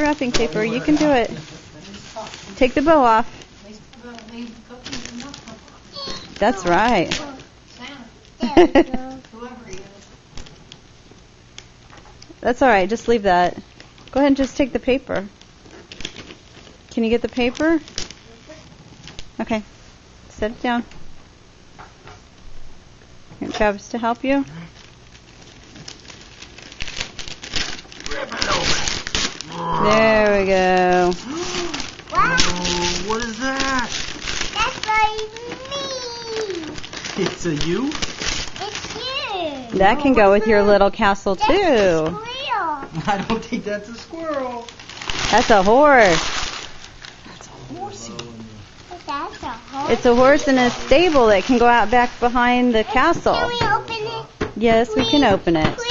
wrapping paper. You can do it. Take the bow off. That's right. That's all right. Just leave that. Go ahead and just take the paper. Can you get the paper? Okay. Set it down. Travis to help you? Rip it open. There we go. Wow, Oh, what is that? that's like me. It's a you? It's you. That can go with your little castle That's a too. squirrel. I don't think that's a squirrel. That's a horse. That's a horsey. That's a horse. It's a horse in a stable that can go out back behind the castle. Can we open it? Yes, we can open it. Please.